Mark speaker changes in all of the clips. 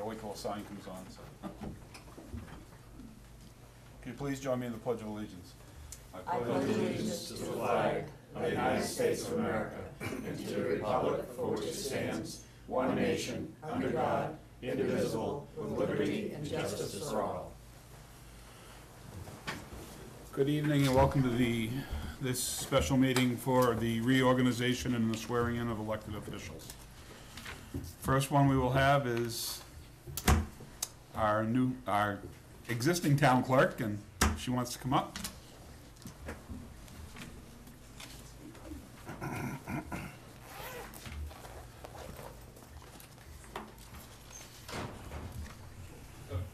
Speaker 1: Gotta wait till the sign comes on, so. Can you please join me in the Pledge of Allegiance?
Speaker 2: I pledge allegiance to the flag of the United States of America and to the republic for which it stands, one nation, under God, indivisible, with liberty and justice for all.
Speaker 1: Good evening and welcome to the, this special meeting for the reorganization and the swearing in of elected officials. First one we will have is our new, our existing town clerk, and she wants to come up.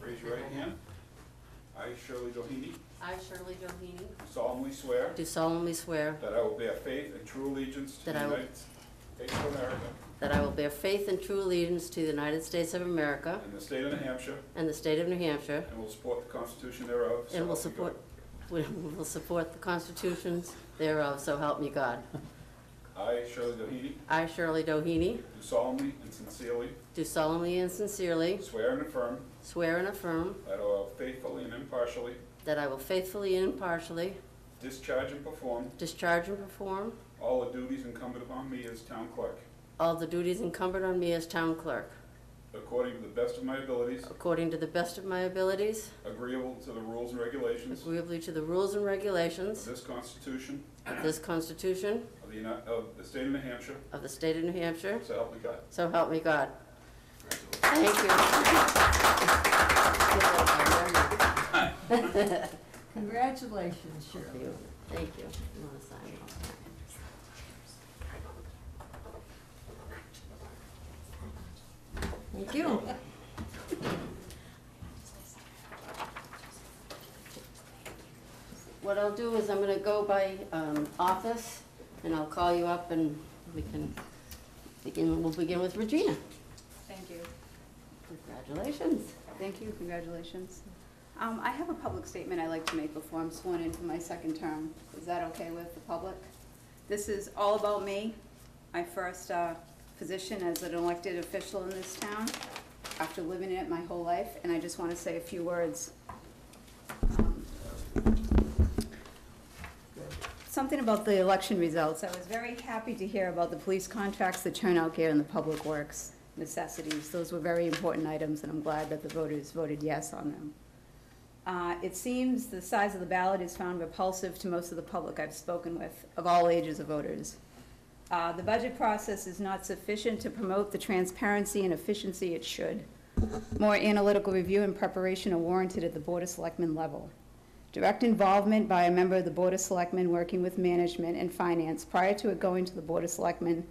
Speaker 1: Raise your right hand. I, Shirley Doheny,
Speaker 3: I, Shirley Doheny,
Speaker 1: solemnly swear
Speaker 3: do solemnly swear
Speaker 1: that I will bear faith and true allegiance to the
Speaker 3: I will-
Speaker 1: United States of America
Speaker 3: that I will bear faith and true allegiance to the United States of America
Speaker 1: and the state of New Hampshire,
Speaker 3: and the state of New Hampshire,
Speaker 1: and will support the Constitution thereof. so
Speaker 3: and will
Speaker 1: help me God.
Speaker 3: support, will support the constitutions thereof, so help me God.
Speaker 1: I, Shirley Doheny,
Speaker 3: I, Shirley Doheny,
Speaker 1: do solemnly and sincerely
Speaker 3: do solemnly and sincerely
Speaker 1: swear and affirm
Speaker 3: swear and affirm
Speaker 1: that I will faithfully and impartially
Speaker 3: that I will faithfully and impartially
Speaker 1: discharge and perform
Speaker 3: discharge and perform
Speaker 1: all the duties incumbent upon me as town clerk,
Speaker 3: all the duties incumbent on me as town clerk,
Speaker 1: according to the best of my abilities,
Speaker 3: according to the best of my abilities,
Speaker 1: agreeable to the rules and regulations
Speaker 3: agreeably to the rules and
Speaker 1: of
Speaker 3: regulations
Speaker 1: this Constitution
Speaker 3: of this Constitution
Speaker 1: of the Uni- of the state of New Hampshire,
Speaker 3: of the state of New Hampshire,
Speaker 1: so help me God.
Speaker 3: So help me God. Thank you.
Speaker 2: Congratulations, Shirley.
Speaker 3: Thank you. You wanna sign off?
Speaker 2: Thank you.
Speaker 3: What I'll do is I'm gonna go by um, office, and I'll call you up, and we can begin, we'll begin with Regina.
Speaker 4: Thank you.
Speaker 3: Congratulations.
Speaker 4: Thank you, congratulations. Um, I have a public statement I'd like to make before I'm sworn in for my second term. Is that okay with the public? This is all about me, my first, uh, position as an elected official in this town, after living in it my whole life, and I just wanna say a few words. Um, Something about the election results. I was very happy to hear about the police contracts, the turnout gear, and the public works necessities. Those were very important items, and I'm glad that the voters voted yes on them. Uh, It seems the size of the ballot is found repulsive to most of the public I've spoken with, of all ages of voters. Uh, The budget process is not sufficient to promote the transparency and efficiency it should. More analytical review and preparation are warranted at the Board of Selectmen level. Direct involvement by a member of the Board of Selectmen working with management and finance prior to it going to the Board of Selectmen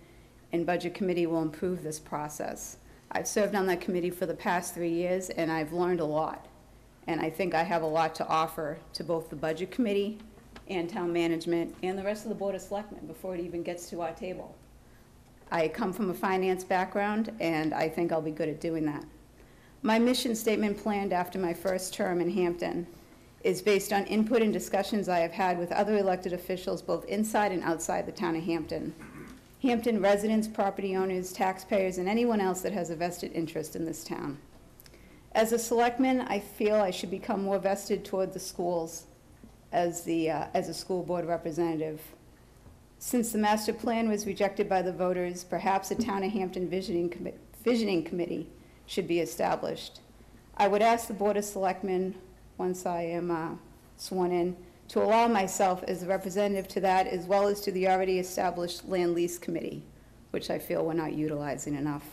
Speaker 4: and Budget Committee will improve this process. I've served on that committee for the past three years, and I've learned a lot. And I think I have a lot to offer to both the Budget Committee and Town Management and the rest of the Board of Selectmen before it even gets to our table. I come from a finance background, and I think I'll be good at doing that. My mission statement planned after my first term in Hampton is based on input and discussions I have had with other elected officials both inside and outside the town of Hampton. Hampton residents, property owners, taxpayers, and anyone else that has a vested interest in this town. As a selectman, I feel I should become more vested toward the schools as the, uh, as a school board representative. Since the master plan was rejected by the voters, perhaps a town of Hampton visioning, visioning committee should be established. I would ask the Board of Selectmen, once I am uh, sworn in, to allow myself as a representative to that as well as to the already established Land Lease Committee, which I feel we're not utilizing enough.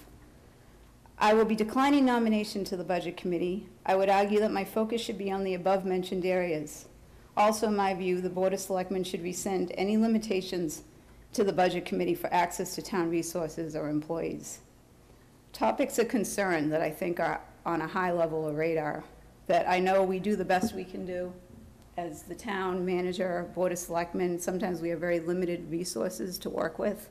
Speaker 4: I will be declining nomination to the Budget Committee. I would argue that my focus should be on the above-mentioned areas. Also, in my view, the Board of Selectmen should rescind any limitations to the Budget Committee for access to town resources or employees. Topics of concern that I think are on a high level of radar, that I know we do the best we can do as the town manager, Board of Selectmen. Sometimes we have very limited resources to work with.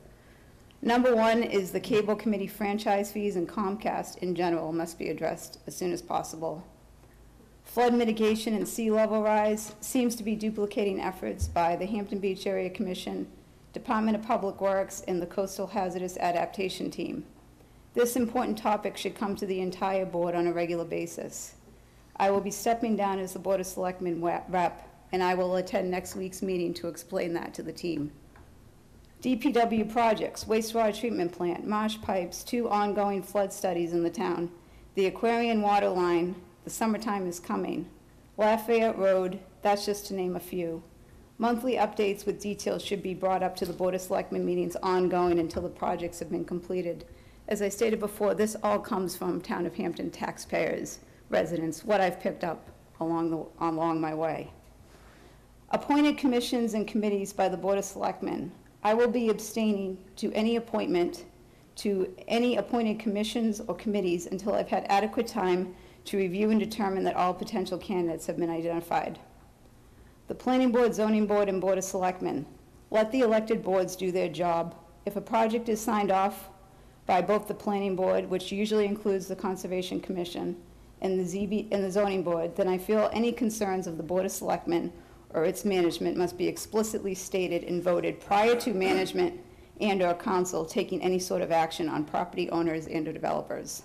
Speaker 4: Number one is the cable committee franchise fees and Comcast in general must be addressed as soon as possible. Flood mitigation and sea level rise seems to be duplicating efforts by the Hampton Beach Area Commission, Department of Public Works, and the Coastal Hazardous Adaptation Team. This important topic should come to the entire board on a regular basis. I will be stepping down as the Board of Selectmen rep, and I will attend next week's meeting to explain that to the team. DPW projects, wastewater treatment plant, marsh pipes, two ongoing flood studies in the town, the Aquarion water line, the summertime is coming, Lafayette Road, that's just to name a few. Monthly updates with details should be brought up to the Board of Selectmen meetings ongoing until the projects have been completed. As I stated before, this all comes from Town of Hampton taxpayers, residents, what I've picked up along the, along my way. Appointed commissions and committees by the Board of Selectmen. I will be abstaining to any appointment to any appointed commissions or committees until I've had adequate time to review and determine that all potential candidates have been identified. The Planning Board, Zoning Board, and Board of Selectmen. Let the elected boards do their job. If a project is signed off by both the Planning Board, which usually includes the Conservation Commission, and the ZB, and the Zoning Board, then I feel any concerns of the Board of Selectmen or its management must be explicitly stated and voted prior to management and/or council taking any sort of action on property owners and/or developers.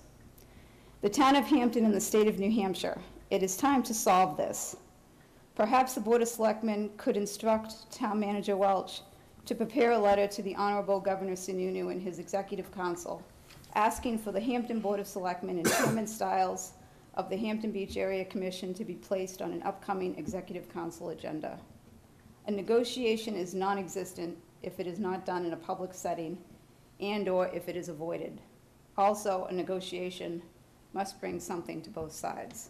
Speaker 4: The town of Hampton and the state of New Hampshire, it is time to solve this. Perhaps the Board of Selectmen could instruct Town Manager Welch to prepare a letter to the Honorable Governor Sununu and his Executive Council, asking for the Hampton Board of Selectmen and Chairman Stiles of the Hampton Beach Area Commission to be placed on an upcoming Executive Council agenda. A negotiation is non-existent if it is not done in a public setting and/or if it is avoided. Also, a negotiation must bring something to both sides,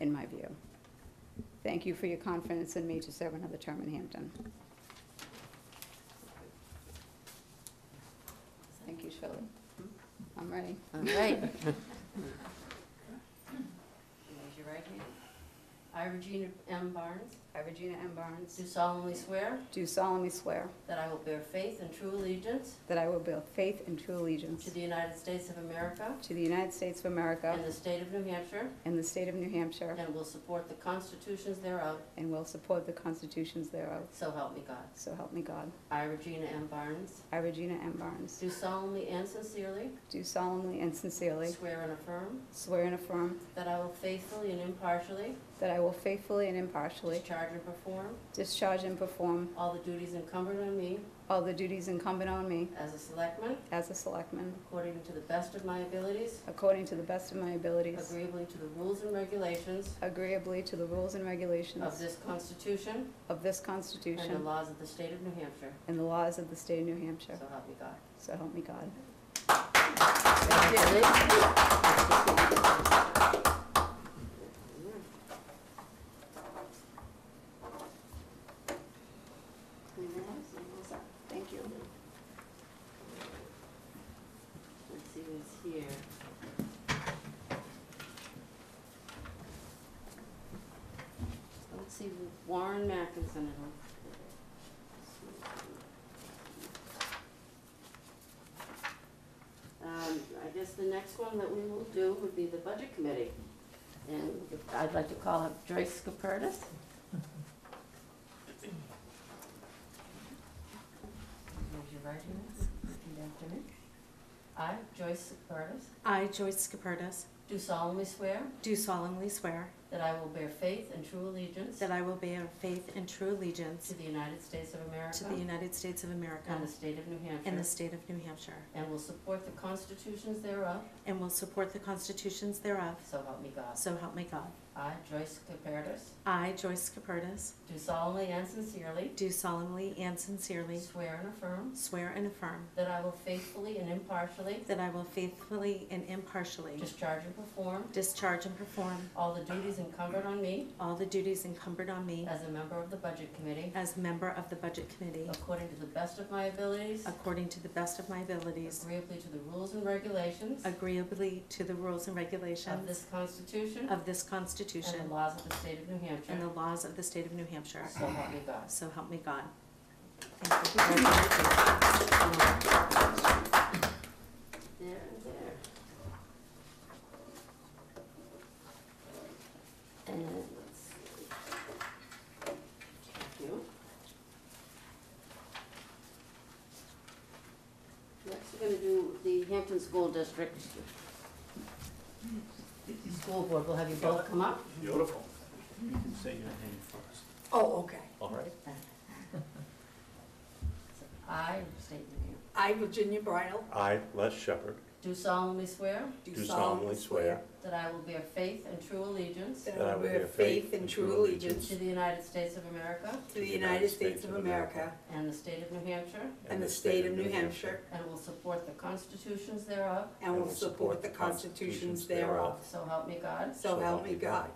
Speaker 4: in my view. Thank you for your confidence in me to serve another term in Hampton. Thank you, Shirley. I'm ready.
Speaker 3: All right. Raise your right hand. I, Regina M. Barnes,
Speaker 4: I, Regina M. Barnes,
Speaker 3: do solemnly swear
Speaker 4: do solemnly swear
Speaker 3: that I will bear faith and true allegiance
Speaker 4: that I will bear faith and true allegiance
Speaker 3: to the United States of America
Speaker 4: to the United States of America
Speaker 3: and the state of New Hampshire,
Speaker 4: and the state of New Hampshire,
Speaker 3: and will support the constitutions thereof,
Speaker 4: and will support the constitutions thereof.
Speaker 3: so help me God.
Speaker 4: So help me God.
Speaker 3: I, Regina M. Barnes,
Speaker 4: I, Regina M. Barnes,
Speaker 3: do solemnly and sincerely
Speaker 4: do solemnly and sincerely
Speaker 3: swear and affirm
Speaker 4: swear and affirm
Speaker 3: that I will faithfully and impartially
Speaker 4: that I will faithfully and impartially
Speaker 3: discharge and perform
Speaker 4: discharge and perform
Speaker 3: all the duties incumbent on me
Speaker 4: all the duties incumbent on me
Speaker 3: as a selectman
Speaker 4: as a selectman
Speaker 3: according to the best of my abilities,
Speaker 4: according to the best of my abilities,
Speaker 3: agreeably to the rules and regulations
Speaker 4: agreeably to the rules and regulations
Speaker 3: of
Speaker 4: regulations
Speaker 3: this Constitution
Speaker 4: of this
Speaker 3: and the
Speaker 4: Constitution
Speaker 3: laws of the state of New Hampshire,
Speaker 4: and the laws of the state of New Hampshire.
Speaker 3: so help me God.
Speaker 4: So help me God. Thank you.
Speaker 3: Let's see who's here. Let's see, Warren Mackinson. Um, I guess the next one that we will do would be the Budget Committee. And I'd like to call up Joyce Scapertus. Raise your right hand, repeat after me. I, Joyce Scapertus,
Speaker 5: I, Joyce Scapertus,
Speaker 3: do solemnly swear
Speaker 5: do solemnly swear
Speaker 3: that I will bear faith and true allegiance
Speaker 5: that I will bear faith and true allegiance
Speaker 3: to the United States of America
Speaker 5: to the United States of America
Speaker 3: and the state of New
Speaker 5: and the
Speaker 3: Hampshire,
Speaker 5: state of New Hampshire,
Speaker 3: and will support the constitutions thereof,
Speaker 5: and will support the constitutions thereof,
Speaker 3: so help me God.
Speaker 5: so help me God.
Speaker 3: I, Joyce Capertus,
Speaker 5: I, Joyce Scapertus,
Speaker 3: do solemnly and sincerely
Speaker 5: do solemnly and sincerely
Speaker 3: swear and affirm
Speaker 5: swear and affirm
Speaker 3: that I will faithfully and impartially
Speaker 5: that I will faithfully and impartially
Speaker 3: discharge and perform
Speaker 5: discharge and perform
Speaker 3: all the duties incumbent on me
Speaker 5: all the duties incumbent on me
Speaker 3: as a member of the Budget Committee,
Speaker 5: as member of the Budget Committee,
Speaker 3: according to the best of my abilities,
Speaker 5: according to the best of my abilities,
Speaker 3: agreeably to the rules and regulations
Speaker 5: agreeably to the rules and regulations.
Speaker 3: of
Speaker 5: regulations
Speaker 3: this Constitution
Speaker 5: of this
Speaker 3: and
Speaker 5: Constitution
Speaker 3: the laws of the state of New Hampshire,
Speaker 5: and the laws of the state of New Hampshire.
Speaker 3: so help me God.
Speaker 5: So help me God. Thank you
Speaker 3: and there. And let's see. Thank you. Next, we're gonna do the Hampton School District The School Board. We'll have you both come up.
Speaker 6: Beautiful.
Speaker 7: You can say your name first.
Speaker 8: Oh, okay.
Speaker 7: All right.
Speaker 3: I state your name.
Speaker 8: I, Virginia Bridle,
Speaker 6: I, Les Shepherd,
Speaker 3: Do solemnly swear
Speaker 8: do solemnly swear
Speaker 3: that I will bear faith and true allegiance
Speaker 8: that I will bear faith and true allegiance
Speaker 3: to the United States of America
Speaker 8: to the United States of America
Speaker 3: and the state of New Hampshire,
Speaker 8: and the state of New Hampshire,
Speaker 3: and will support the constitutions thereof,
Speaker 8: and will support the constitutions thereof.
Speaker 3: so help me God.
Speaker 8: So help me God.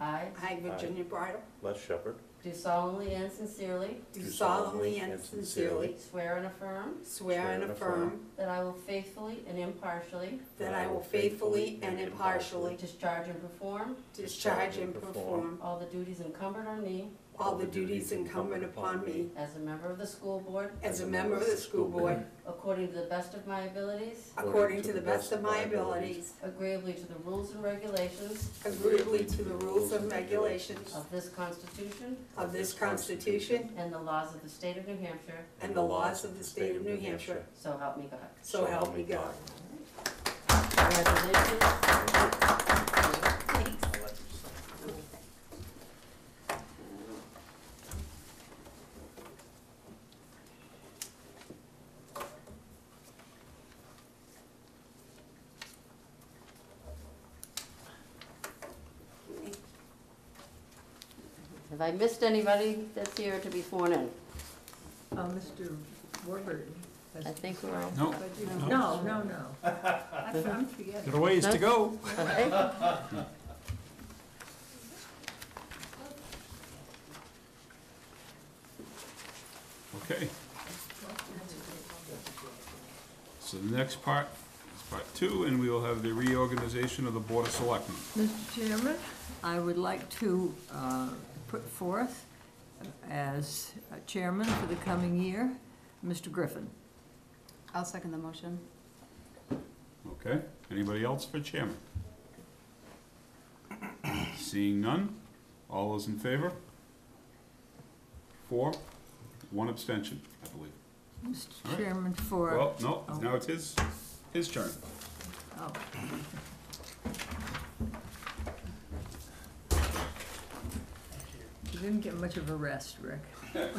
Speaker 3: I
Speaker 8: I, Virginia Bridle,
Speaker 6: Les Shepherd,
Speaker 3: do solemnly and sincerely
Speaker 8: do solemnly and sincerely
Speaker 3: swear and affirm
Speaker 8: swear and affirm
Speaker 3: that I will faithfully and impartially
Speaker 8: that I will faithfully and impartially
Speaker 3: discharge and perform
Speaker 8: discharge and perform
Speaker 3: all the duties incumbent on me
Speaker 8: all the duties incumbent upon me.
Speaker 3: as a member of the school board?
Speaker 8: As a member of the school board.
Speaker 3: according to the best of my abilities,
Speaker 8: according to the best of my abilities,
Speaker 3: agreeably to the rules and regulations?
Speaker 8: Agreeably to the rules and regulations.
Speaker 3: Of this Constitution?
Speaker 8: Of this Constitution.
Speaker 3: And the laws of the state of New Hampshire,
Speaker 8: and the laws of the state of New Hampshire.
Speaker 3: so help me God.
Speaker 8: So help me God.
Speaker 3: Congratulations. Have I missed anybody that's here to be sworn in?
Speaker 9: Uh, Mr. Warburton. has-
Speaker 3: I think we're all.
Speaker 1: No,
Speaker 9: No, no, no. I'm I'm forgetting.
Speaker 1: got a ways to go.
Speaker 3: Okay.
Speaker 1: Okay. So the next part is part two, and we will have the reorganization of the Board of Selectmen.
Speaker 9: Mr. Chairman, I would like to uh, put forth as chairman for the coming year, Mr. Griffin.
Speaker 10: I'll second the motion.
Speaker 1: Okay, anybody else for chairman? Seeing none, all those in favor? Four, one abstention, I believe.
Speaker 9: Mr.
Speaker 1: right.
Speaker 9: Chairman for,
Speaker 1: Well, no,
Speaker 9: Oh.
Speaker 1: now it's his, his turn.
Speaker 9: oh. Didn't get much of a rest, Rick. Good.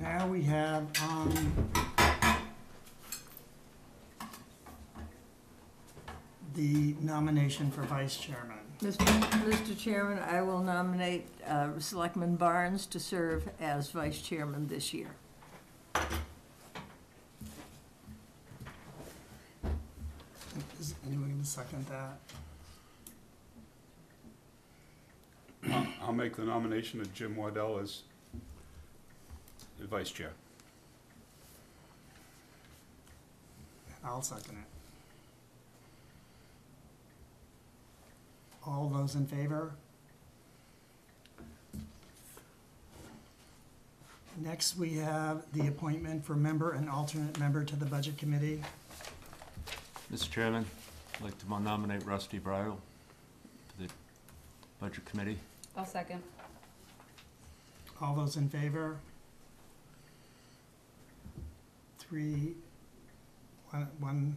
Speaker 11: Now we have, um, the nomination for vice chairman.
Speaker 9: Mr. Mr. Chairman, I will nominate uh, Selectman Barnes to serve as vice chairman this year.
Speaker 11: Is anyone gonna second that?
Speaker 1: I'll- I'll make the nomination of Jim Waddell as the vice chair.
Speaker 11: I'll second it. All those in favor? Next, we have the appointment for member and alternate member to the Budget Committee.
Speaker 7: Mr. Chairman, I'd like to nominate Rusty Bridle to the Budget Committee.
Speaker 10: I'll second.
Speaker 11: All those in favor? Three, one, one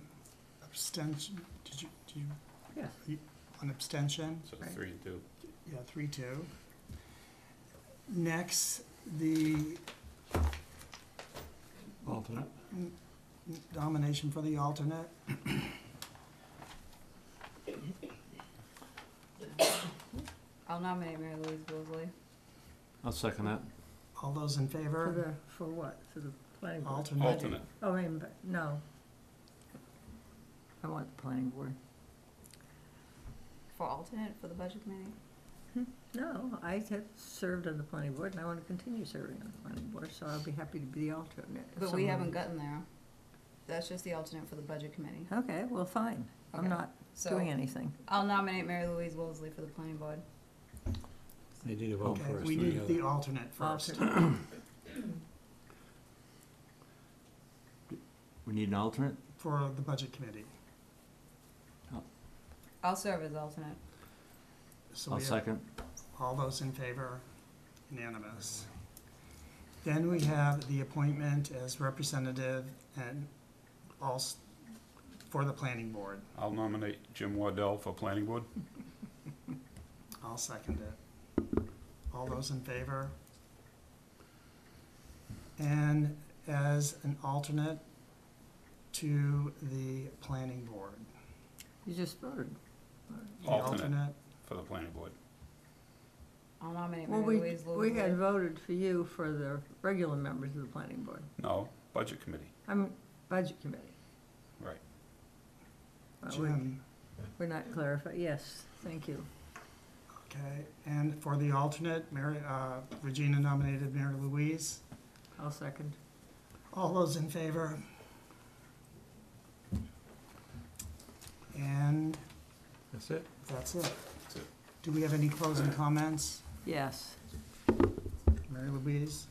Speaker 11: abstention, did you, did you?
Speaker 9: Yeah.
Speaker 11: you- One abstention,
Speaker 1: So
Speaker 9: Right.
Speaker 1: three and two.
Speaker 11: yeah, three, two. Next, the
Speaker 7: Alternate.
Speaker 11: nomination for the alternate.
Speaker 10: I'll nominate Mary Louise Woolsey.
Speaker 7: I'll second that.
Speaker 11: All those in
Speaker 9: For
Speaker 11: favor?
Speaker 9: the, for what? For the planning board?
Speaker 11: Alternate.
Speaker 1: Alternate.
Speaker 9: Oh, I mean, but, no. I want the planning board.
Speaker 10: For alternate for the budget committee?
Speaker 9: Hmm, no, I have served on the planning board and I want to continue serving on the planning board, so I'll be happy to be the alternate. if
Speaker 4: But we
Speaker 9: someone-
Speaker 4: haven't gotten there. That's just the alternate for the budget committee.
Speaker 9: Okay, well, fine. I'm
Speaker 4: Okay.
Speaker 9: not
Speaker 4: So
Speaker 9: doing anything.
Speaker 4: I'll nominate Mary Louise Woolsey for the planning board.
Speaker 7: You need to vote
Speaker 11: Okay, we need the alternate first.
Speaker 7: We need an alternate?
Speaker 11: For the Budget Committee. Oh.
Speaker 4: I'll serve as alternate.
Speaker 11: So
Speaker 7: I'll
Speaker 11: we have-
Speaker 7: second.
Speaker 11: All those in favor? Unanimous. Then we have the appointment as representative and also for the planning board.
Speaker 1: I'll nominate Jim Waddell for planning board.
Speaker 11: I'll second it. All those in favor? And as an alternate to the planning board.
Speaker 9: You just voted.
Speaker 11: The
Speaker 1: Alternate. For the planning board.
Speaker 4: I'll nominate
Speaker 9: Well,
Speaker 4: Mary
Speaker 9: we,
Speaker 4: Louise
Speaker 9: we had
Speaker 4: Ludwig.
Speaker 9: voted for you for the regular members of the planning board.
Speaker 1: No, budget committee,
Speaker 9: I'm, budget committee.
Speaker 1: right.
Speaker 9: Well, we-
Speaker 11: Jim,
Speaker 9: We're not clarified, yes, thank you.
Speaker 11: Okay, and for the alternate, Mary, uh, Regina nominated Mary Louise.
Speaker 9: I'll second.
Speaker 11: All those in favor? And
Speaker 7: That's it?
Speaker 11: that's it.
Speaker 1: That's it.
Speaker 11: Do we have any closing comments?
Speaker 9: Yes.
Speaker 11: Mary Louise?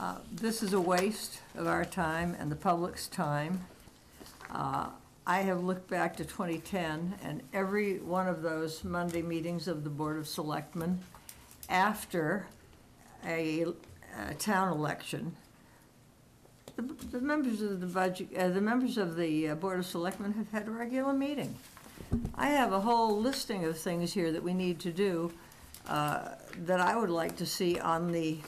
Speaker 9: Uh, This is a waste of our time and the public's time. Uh, I have looked back to 2010, and every one of those Monday meetings of the Board of Selectmen after a a town election, the the members of the budget, uh, the members of the uh, Board of Selectmen have had a regular meeting. I have a whole listing of things here that we need to do uh, that I would like to see on the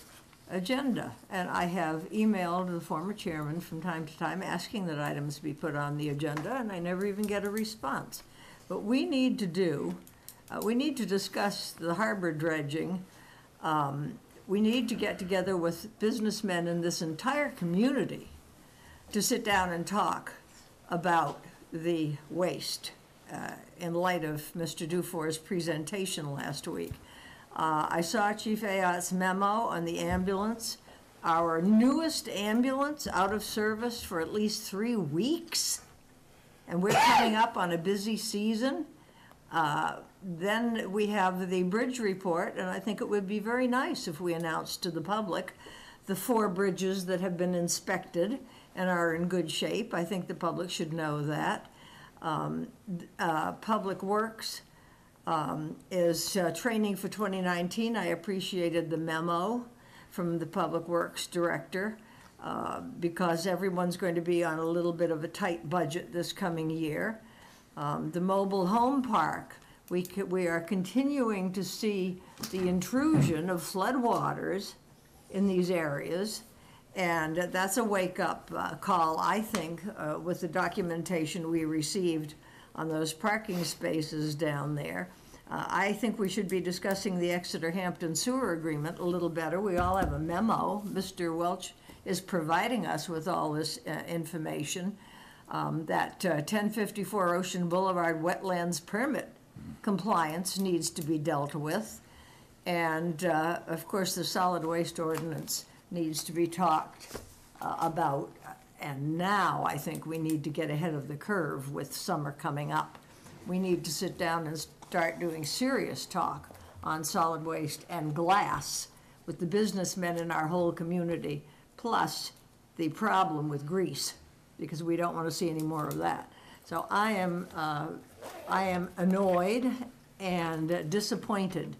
Speaker 9: agenda. And I have emailed the former chairman from time to time asking that items be put on the agenda, and I never even get a response. But we need to do, uh, we need to discuss the harbor dredging. Um, We need to get together with businessmen in this entire community to sit down and talk about the waste uh, in light of Mr. Dufour's presentation last week. Uh, I saw Chief Ayotte's memo on the ambulance, our newest ambulance out of service for at least three weeks. And we're coming up on a busy season. Uh, Then we have the bridge report, and I think it would be very nice if we announced to the public the four bridges that have been inspected and are in good shape. I think the public should know that. Um, uh, Public Works, um, is uh, training for 2019. I appreciated the memo from the Public Works Director uh, because everyone's going to be on a little bit of a tight budget this coming year. Um, The mobile home park, we, we are continuing to see the intrusion of floodwaters in these areas. And that's a wake-up uh, call, I think, uh, with the documentation we received on those parking spaces down there. Uh, I think we should be discussing the Exeter Hampton Sewer Agreement a little better. We all have a memo. Mr. Welch is providing us with all this uh, information. Um, That uh, 1054 Ocean Boulevard wetlands permit compliance needs to be dealt with. And, uh, of course, the solid waste ordinance needs to be talked uh, about. And now I think we need to get ahead of the curve with summer coming up. We need to sit down and start doing serious talk on solid waste and glass with the businessmen in our whole community, plus the problem with grease, because we don't want to see any more of that. So I am, uh, I am annoyed and disappointed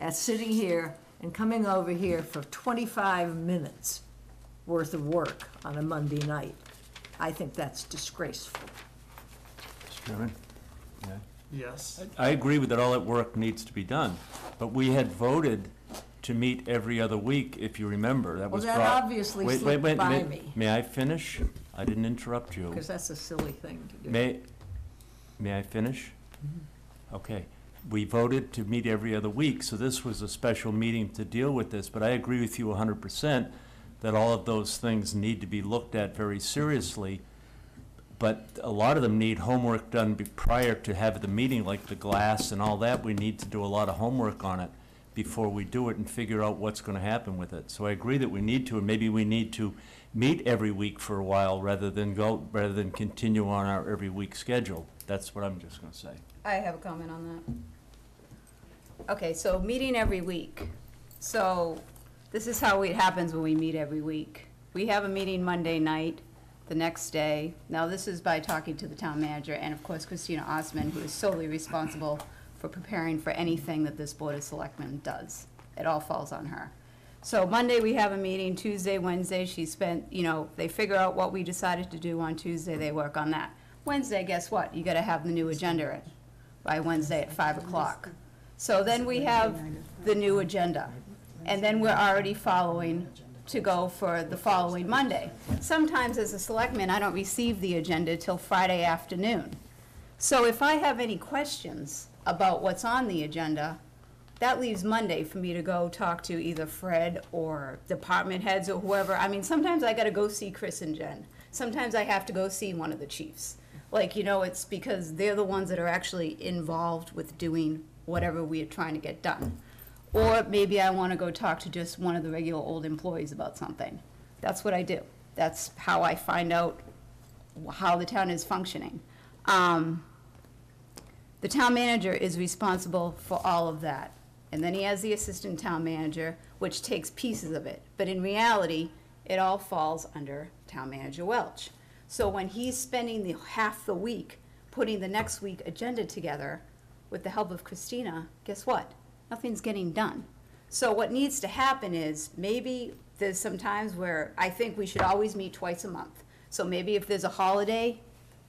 Speaker 9: at sitting here and coming over here for 25 minutes worth of work on a Monday night. I think that's disgraceful.
Speaker 7: Mr. Chairman? Yeah.
Speaker 11: Yes.
Speaker 7: I agree with that all that work needs to be done, but we had voted to meet every other week, if you remember, that
Speaker 9: Well,
Speaker 7: was
Speaker 9: that
Speaker 7: brought.
Speaker 9: obviously
Speaker 7: Wait, wait,
Speaker 9: slipped
Speaker 7: wait,
Speaker 9: by
Speaker 7: may-
Speaker 9: me,
Speaker 7: May I finish? I didn't interrupt you.
Speaker 9: because that's a silly thing to do.
Speaker 7: May, may I finish? Mm-hmm. Okay, we voted to meet every other week, so this was a special meeting to deal with this, but I agree with you hundred percent that all of those things need to be looked at very seriously. But a lot of them need homework done be- prior to have the meeting, like the glass and all that. We need to do a lot of homework on it before we do it and figure out what's gonna happen with it. So I agree that we need to, and maybe we need to meet every week for a while rather than go, rather than continue on our every week schedule. That's what I'm just gonna say.
Speaker 4: I have a comment on that. Okay, so meeting every week. So this is how it happens when we meet every week. We have a meeting Monday night, the next day. Now, this is by talking to the town manager and, of course, Christina Osman, who is solely responsible for preparing for anything that this Board of Selectmen does. It all falls on her. So Monday, we have a meeting, Tuesday, Wednesday, she spent, you know, they figure out what we decided to do on Tuesday, they work on that. Wednesday, guess what? You gotta have the new agenda in by Wednesday at five o'clock. So then we have the new agenda, and then we're already following to go for the following Monday. Sometimes as a selectman, I don't receive the agenda till Friday afternoon. So if I have any questions about what's on the agenda, that leaves Monday for me to go talk to either Fred or department heads or whoever. I mean, sometimes I gotta go see Chris and Jen. Sometimes I have to go see one of the chiefs. Like, you know, it's because they're the ones that are actually involved with doing whatever we are trying to get done. Or maybe I wanna go talk to just one of the regular old employees about something. That's what I do. That's how I find out how the town is functioning. Um, the town manager is responsible for all of that. And then he has the assistant town manager, which takes pieces of it. But in reality, it all falls under town manager Welch. So when he's spending the half the week putting the next week agenda together with the help of Christina, guess what? Nothing's getting done. So what needs to happen is maybe there's some times where I think we should always meet twice a month. So maybe if there's a holiday,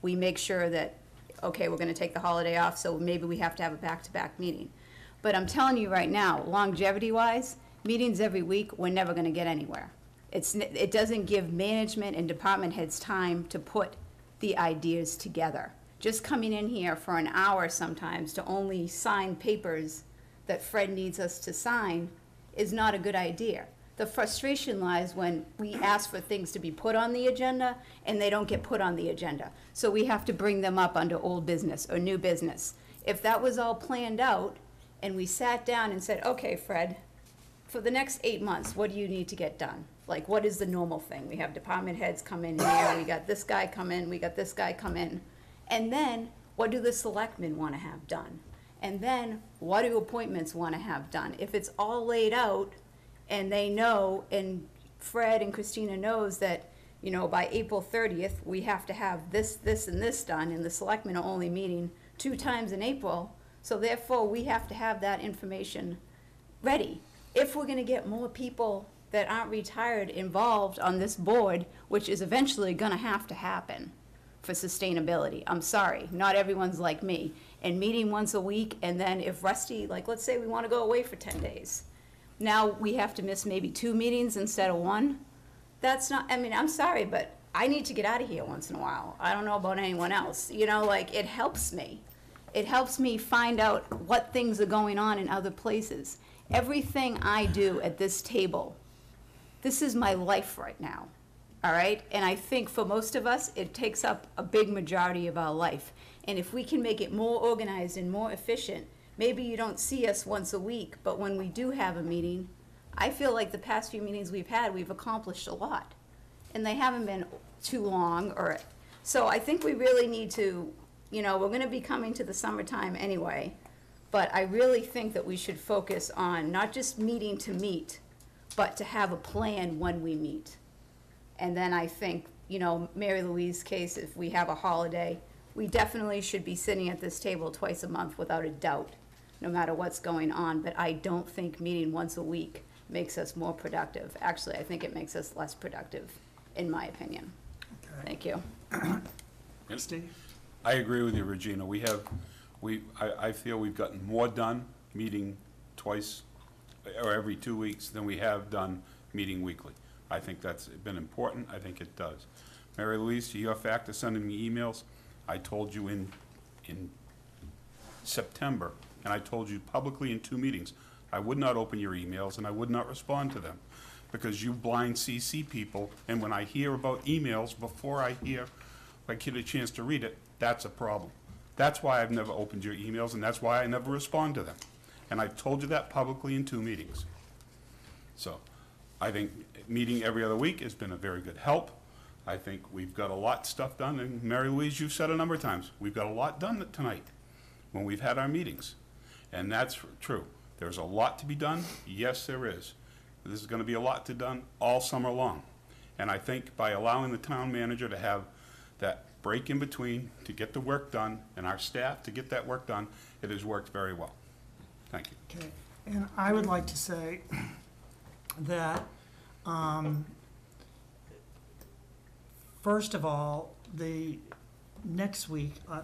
Speaker 4: we make sure that, okay, we're gonna take the holiday off, so maybe we have to have a back-to-back meeting. But I'm telling you right now, longevity-wise, meetings every week, we're never gonna get anywhere. It's, it doesn't give management and department heads time to put the ideas together. Just coming in here for an hour sometimes to only sign papers that Fred needs us to sign is not a good idea. The frustration lies when we ask for things to be put on the agenda and they don't get put on the agenda. So we have to bring them up under old business or new business. If that was all planned out and we sat down and said, okay, Fred, for the next eight months, what do you need to get done? Like, what is the normal thing? We have department heads come in here, we got this guy come in, we got this guy come in. And then, what do the selectmen wanna have done? And then, what do appointments wanna have done? If it's all laid out, and they know, and Fred and Christina knows that, you know, by April thirtieth, we have to have this, this, and this done, and the selectmen are only meeting two times in April, so therefore, we have to have that information ready. If we're gonna get more people that aren't retired involved on this board, which is eventually gonna have to happen for sustainability. I'm sorry, not everyone's like me. And meeting once a week, and then if Rusty, like, let's say we wanna go away for ten days. Now we have to miss maybe two meetings instead of one. That's not, I mean, I'm sorry, but I need to get out of here once in a while. I don't know about anyone else, you know, like, it helps me. It helps me find out what things are going on in other places. Everything I do at this table, this is my life right now, all right? And I think for most of us, it takes up a big majority of our life. And if we can make it more organized and more efficient, maybe you don't see us once a week, but when we do have a meeting, I feel like the past few meetings we've had, we've accomplished a lot. And they haven't been too long or, so I think we really need to, you know, we're gonna be coming to the summertime anyway. But I really think that we should focus on not just meeting to meet, but to have a plan when we meet. And then I think, you know, Mary Louise's case, if we have a holiday, we definitely should be sitting at this table twice a month without a doubt, no matter what's going on. But I don't think meeting once a week makes us more productive. Actually, I think it makes us less productive, in my opinion.
Speaker 11: Okay.
Speaker 4: Thank you.
Speaker 11: Steve?
Speaker 1: I agree with you, Regina. We have, we, I, I feel we've gotten more done meeting twice or every two weeks than we have done meeting weekly. I think that's been important. I think it does. Mary Louise, to your fact of sending me emails, I told you in, in September, and I told you publicly in two meetings, I would not open your emails and I would not respond to them because you blind CC people, and when I hear about emails before I hear, I get a chance to read it, that's a problem. That's why I've never opened your emails, and that's why I never respond to them. And I told you that publicly in two meetings. So, I think meeting every other week has been a very good help. I think we've got a lot of stuff done, and Mary Louise, you've said a number of times, we've got a lot done tonight when we've had our meetings. And that's true. There's a lot to be done, yes, there is. This is gonna be a lot to done all summer long. And I think by allowing the town manager to have that break in between to get the work done, and our staff to get that work done, it has worked very well. Thank you.
Speaker 11: Okay, and I would like to say that, um, first of all, the, next week, uh,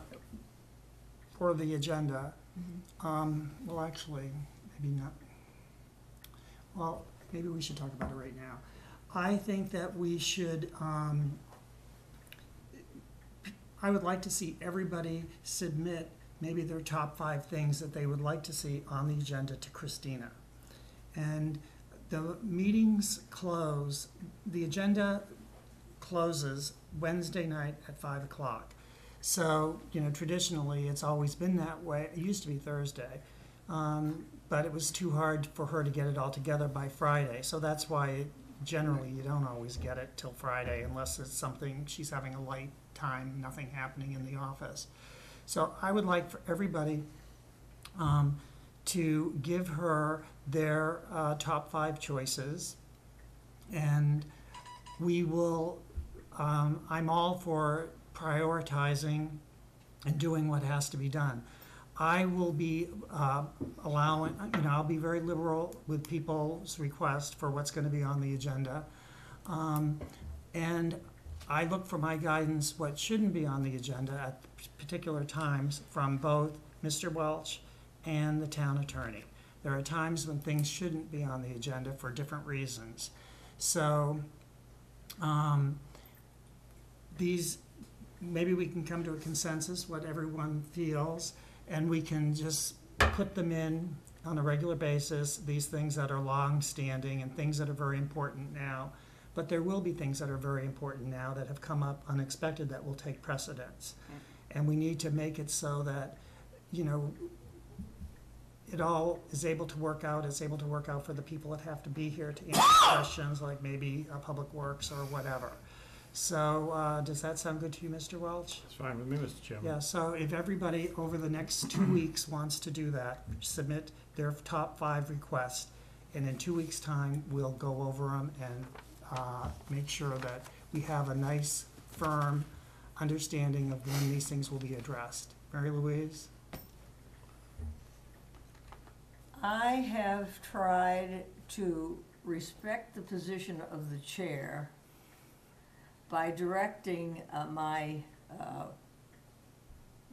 Speaker 11: for the agenda, um, well, actually, maybe not, well, maybe we should talk about it right now. I think that we should, um, I would like to see everybody submit maybe their top five things that they would like to see on the agenda to Christina. And the meetings close, the agenda closes Wednesday night at five o'clock. So, you know, traditionally, it's always been that way. It used to be Thursday. Um, but it was too hard for her to get it all together by Friday. So that's why generally you don't always get it till Friday unless it's something, she's having a light time, nothing happening in the office. So I would like for everybody um, to give her their uh, top five choices. And we will, um, I'm all for prioritizing and doing what has to be done. I will be uh, allowing, you know, I'll be very liberal with people's request for what's going to be on the agenda. Um, And I look for my guidance, what shouldn't be on the agenda at particular times from both Mr. Welch and the town attorney. There are times when things shouldn't be on the agenda for different reasons. So, um, these, maybe we can come to a consensus, what everyone feels, and we can just put them in on a regular basis, these things that are long-standing and things that are very important now. But there will be things that are very important now that have come up unexpected that will take precedence. And we need to make it so that, you know, it all is able to work out, it's able to work out for the people that have to be here to answer questions, like maybe uh, Public Works or whatever. So, uh, does that sound good to you, Mr. Welch?
Speaker 6: That's fine with me, Mr. Chairman.
Speaker 11: Yeah, so if everybody over the next two weeks wants to do that, submit their top five requests, and in two weeks' time, we'll go over them and uh, make sure that we have a nice, firm understanding of when these things will be addressed. Mary Louise?
Speaker 9: I have tried to respect the position of the chair by directing uh, my uh,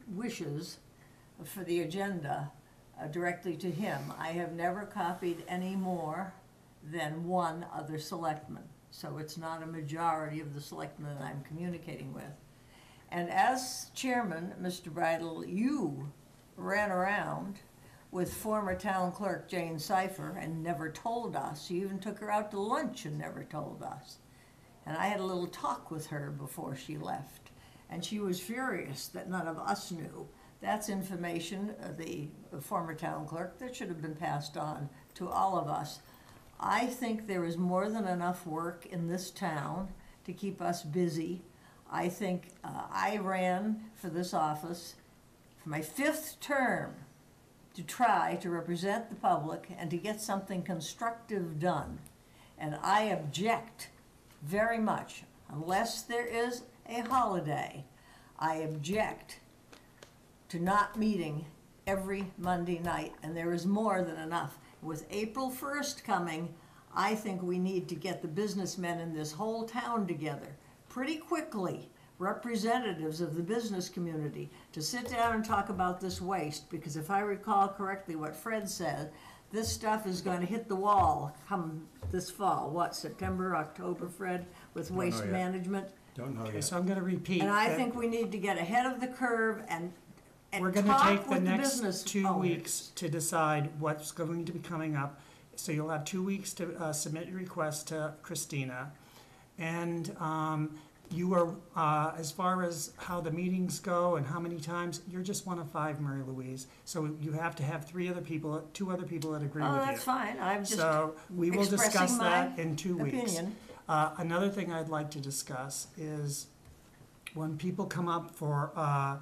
Speaker 9: wishes for the agenda uh, directly to him. I have never copied any more than one other selectman, so it's not a majority of the selectmen that I'm communicating with. And as chairman, Mr. Bridle, you ran around with former town clerk Jane Cypher and never told us. You even took her out to lunch and never told us. And I had a little talk with her before she left, and she was furious that none of us knew. That's information, uh, the former town clerk, that should have been passed on to all of us. I think there is more than enough work in this town to keep us busy. I think uh, I ran for this office for my fifth term to try to represent the public and to get something constructive done. And I object very much, unless there is a holiday, I object to not meeting every Monday night, and there is more than enough. With April first coming, I think we need to get the businessmen in this whole town together pretty quickly, representatives of the business community, to sit down and talk about this waste, because if I recall correctly what Fred said, this stuff is gonna hit the wall come this fall, what, September, October, Fred, with
Speaker 6: know
Speaker 9: waste
Speaker 6: yet.
Speaker 9: management?
Speaker 6: Don't know
Speaker 11: Okay,
Speaker 6: yet.
Speaker 11: so I'm gonna repeat.
Speaker 9: And I
Speaker 11: that
Speaker 9: think we need to get ahead of the curve and,
Speaker 11: We're
Speaker 9: and
Speaker 11: gonna
Speaker 9: talk
Speaker 11: take the
Speaker 9: with the
Speaker 11: next
Speaker 9: business
Speaker 11: two
Speaker 9: owners.
Speaker 11: weeks to decide what's going to be coming up. So you'll have two weeks to uh, submit your request to Christina. And um, you are, uh, as far as how the meetings go and how many times, you're just one of five, Mary Louise. So you have to have three other people, two other people that agree with
Speaker 9: Oh,
Speaker 11: you.
Speaker 9: that's fine, I'm just
Speaker 11: So we will discuss
Speaker 9: expressing
Speaker 11: that
Speaker 9: my
Speaker 11: in two weeks.
Speaker 9: opinion.
Speaker 11: Uh, another thing I'd like to discuss is when people come up for, uh,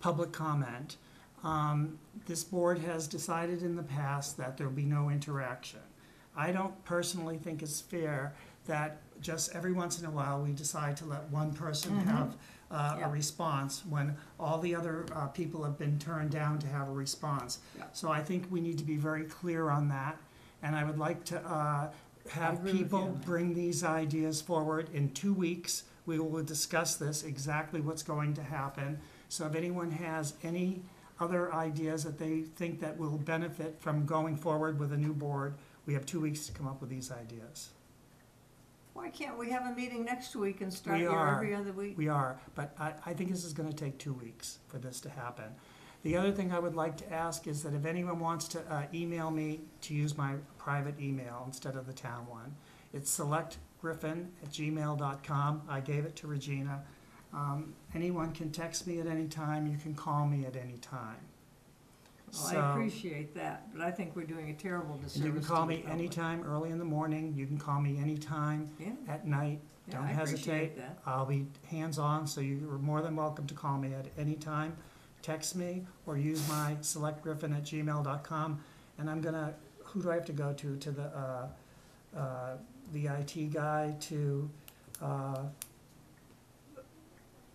Speaker 11: public comment, um, this board has decided in the past that there'll be no interaction. I don't personally think it's fair that just every once in a while, we decide to let one person have uh,
Speaker 9: Yeah.
Speaker 11: a response when all the other uh, people have been turned down to have a response.
Speaker 9: Yeah.
Speaker 11: So I think we need to be very clear on that, and I would like to uh, have
Speaker 9: agree with you
Speaker 11: people
Speaker 9: on that.
Speaker 11: bring these ideas forward. In two weeks, we will discuss this, exactly what's going to happen. So if anyone has any other ideas that they think that will benefit from going forward with a new board, we have two weeks to come up with these ideas.
Speaker 9: Why can't we have a meeting next week and start
Speaker 11: We
Speaker 9: here
Speaker 11: are.
Speaker 9: every other week?
Speaker 11: We are, but I, I think this is gonna take two weeks for this to happen. The other thing I would like to ask is that if anyone wants to, uh, email me, to use my private email instead of the town one, it's selectgriffin@gmail.com. I gave it to Regina. Um, anyone can text me at any time, you can call me at any time.
Speaker 9: Well,
Speaker 11: So-
Speaker 9: I appreciate that, but I think we're doing a terrible
Speaker 11: And
Speaker 9: disservice
Speaker 11: you can
Speaker 9: to
Speaker 11: call
Speaker 9: the
Speaker 11: me anytime, early in the morning, you can call me anytime
Speaker 9: Yeah,
Speaker 11: at night.
Speaker 9: yeah,
Speaker 11: Don't
Speaker 9: I appreciate
Speaker 11: hesitate.
Speaker 9: that.
Speaker 11: I'll be hands-on, so you're more than welcome to call me at any time. Text me or use my selectgriffin@gmail.com. And I'm gonna, who do I have to go to? To the, uh, uh, the IT guy to, uh,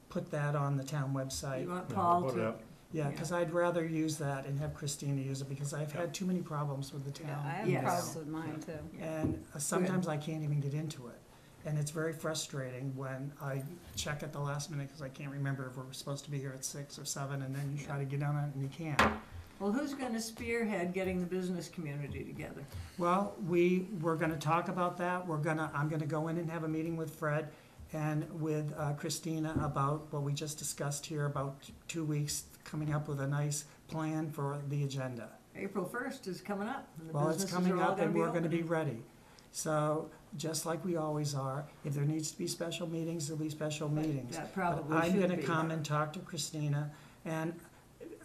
Speaker 11: put that on the town website?
Speaker 9: You want
Speaker 7: Yeah,
Speaker 9: Paul
Speaker 7: we'll put it
Speaker 9: to,
Speaker 7: up.
Speaker 11: Yeah,
Speaker 9: Yeah.
Speaker 11: cause I'd rather use that and have Christina use it because I've had too many problems with the
Speaker 4: Yeah,
Speaker 11: town.
Speaker 4: I have
Speaker 9: Yes.
Speaker 4: problems with mine too.
Speaker 11: And uh, sometimes I can't even get into it. And it's very frustrating when I check at the last minute because I can't remember if we're supposed to be here at six or seven and then you try to get on it and you can't.
Speaker 9: well, who's gonna spearhead getting the business community together?
Speaker 11: Well, we, we're gonna talk about that. We're gonna, I'm gonna go in and have a meeting with Fred and with uh, Christina about what we just discussed here about t- two weeks, coming up with a nice plan for the agenda.
Speaker 9: April first is coming up, and the
Speaker 11: Well, it's
Speaker 9: businesses
Speaker 11: coming
Speaker 9: are all
Speaker 11: up and we're gonna be
Speaker 9: open.
Speaker 11: ready. So, just like we always are, if there needs to be special meetings, there'll be special meetings.
Speaker 9: That
Speaker 11: But
Speaker 9: probably
Speaker 11: I'm
Speaker 9: should
Speaker 11: gonna
Speaker 9: be.
Speaker 11: come and talk to Christina, and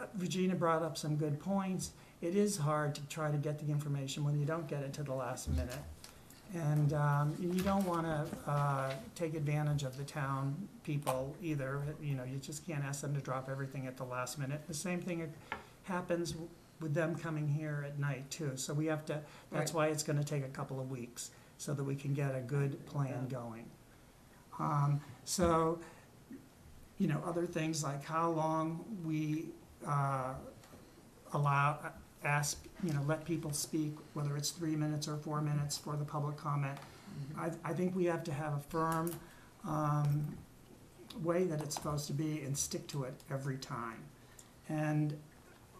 Speaker 11: uh, Regina brought up some good points. It is hard to try to get the information when you don't get it to the last minute. And, um, you don't wanna, uh, take advantage of the town people either, you know, you just can't ask them to drop everything at the last minute. The same thing happens with them coming here at night too, so we have to, that's why it's gonna take a couple of weeks, so that we can get a good plan going. Um, so, you know, other things like how long we, uh, allow, ask, you know, let people speak, whether it's three minutes or four minutes for the public comment. I, I think we have to have a firm, um, way that it's supposed to be and stick to it every time. And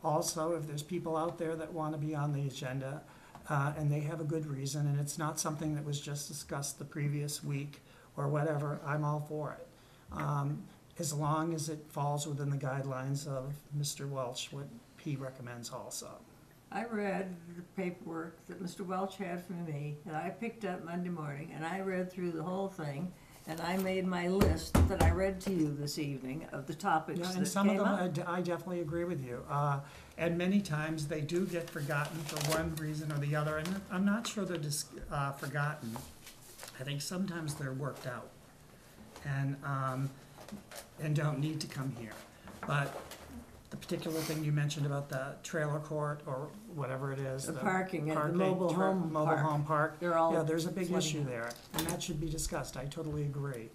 Speaker 11: also, if there's people out there that wanna be on the agenda, uh, and they have a good reason, and it's not something that was just discussed the previous week or whatever, I'm all for it. Um, as long as it falls within the guidelines of Mr. Welch, what he recommends also.
Speaker 9: I read the paperwork that Mr. Welch had for me, that I picked up Monday morning, and I read through the whole thing, and I made my list that I read to you this evening of the topics
Speaker 11: Yeah,
Speaker 9: that
Speaker 11: and some of
Speaker 9: came
Speaker 11: them, I
Speaker 9: up.
Speaker 11: d- I definitely agree with you. Uh, and many times they do get forgotten for one reason or the other, and I'm not sure they're just, uh, forgotten. I think sometimes they're worked out and, um, and don't need to come here. But the particular thing you mentioned about the trailer court or whatever it is.
Speaker 9: The parking at the
Speaker 11: parking,
Speaker 9: mobile
Speaker 11: tra-
Speaker 9: home
Speaker 11: Mobile
Speaker 9: park.
Speaker 11: home park.
Speaker 9: They're all
Speaker 11: Yeah, there's a big
Speaker 9: flooding
Speaker 11: issue there, and that should be discussed, I totally agree.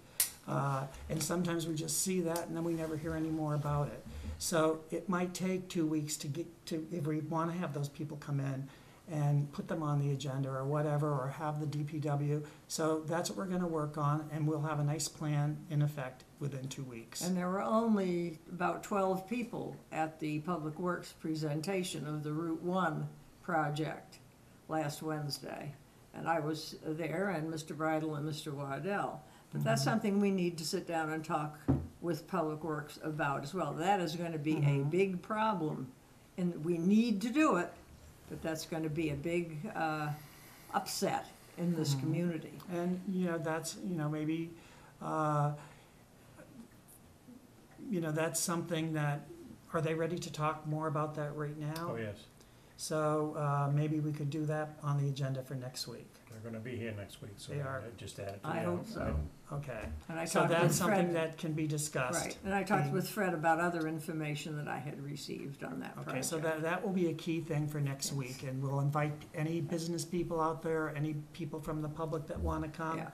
Speaker 11: Uh, and sometimes we just see that and then we never hear any more about it. So it might take two weeks to get to, if we wanna have those people come in and put them on the agenda or whatever, or have the DPW. So that's what we're gonna work on, and we'll have a nice plan in effect within two weeks.
Speaker 9: And there were only about twelve people at the Public Works presentation of the Route One project last Wednesday. And I was there, and Mr. Bridle and Mr. Waddell. But that's
Speaker 11: Mm-hmm.
Speaker 9: something we need to sit down and talk with Public Works about as well. That is gonna be a
Speaker 11: Mhm.
Speaker 9: big problem, and we need to do it, but that's gonna be a big, uh, upset in this
Speaker 11: Mhm.
Speaker 9: community.
Speaker 11: And, you know, that's, you know, maybe, uh, you know, that's something that, are they ready to talk more about that right now?
Speaker 7: Oh, yes.
Speaker 11: So, uh, maybe we could do that on the agenda for next week,
Speaker 6: They're gonna be here next week, so
Speaker 11: They are.
Speaker 6: I just add it to
Speaker 9: I hope so.
Speaker 11: okay?
Speaker 9: And I
Speaker 11: So
Speaker 9: talked
Speaker 11: that's
Speaker 9: with
Speaker 11: something
Speaker 9: Fred,
Speaker 11: that can be discussed.
Speaker 9: right, and I talked
Speaker 11: being-
Speaker 9: with Fred about other information that I had received on that project.
Speaker 11: Okay, so that, that will be a key thing for next
Speaker 9: Yes.
Speaker 11: week, and we'll invite any business people out there, any people from the public that wanna come,
Speaker 9: Yeah.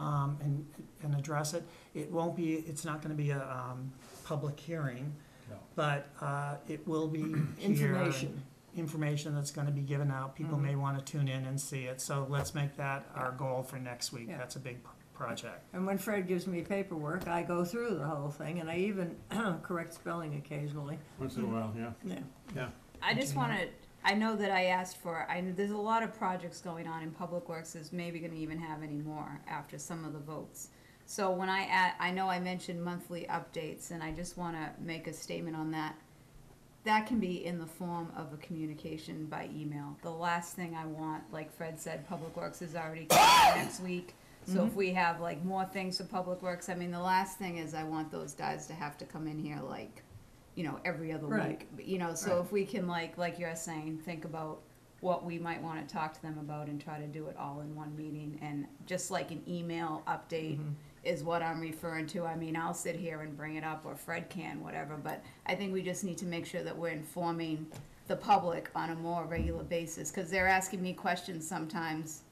Speaker 11: Um, and, and address it. It won't be, it's not gonna be a, um, public hearing,
Speaker 6: No.
Speaker 11: but, uh, it will be here.
Speaker 9: Information.
Speaker 11: Information that's gonna be given out, people
Speaker 9: Mhm.
Speaker 11: may wanna tune in and see it, so let's make that our goal for next week,
Speaker 9: Yeah.
Speaker 11: that's a big p- project.
Speaker 9: And when Fred gives me paperwork, I go through the whole thing, and I even correct spelling occasionally.
Speaker 6: Once in a while, yeah.
Speaker 9: Yeah.
Speaker 4: I just wanna, I know that I asked for, I, know there's a lot of projects going on in Public Works, is maybe gonna even have any more after some of the votes. So when I add, I know I mentioned monthly updates, and I just wanna make a statement on that. That can be in the form of a communication by email. The last thing I want, like Fred said, Public Works is already coming next week. So if mm-hmm. we have like more things for Public Works, I mean, the last thing is I want those guys to have to come in here like, you know, every other
Speaker 9: Right.
Speaker 4: week. But, You know, so
Speaker 9: Right.
Speaker 4: if we can like, like you're saying, think about what we might wanna talk to them about and try to do it all in one meeting. And just like an email update
Speaker 9: Mhm.
Speaker 4: is what I'm referring to. I mean, I'll sit here and bring it up, or Fred can, whatever, but I think we just need to make sure that we're informing the public on a more regular basis, cause they're asking me questions sometimes,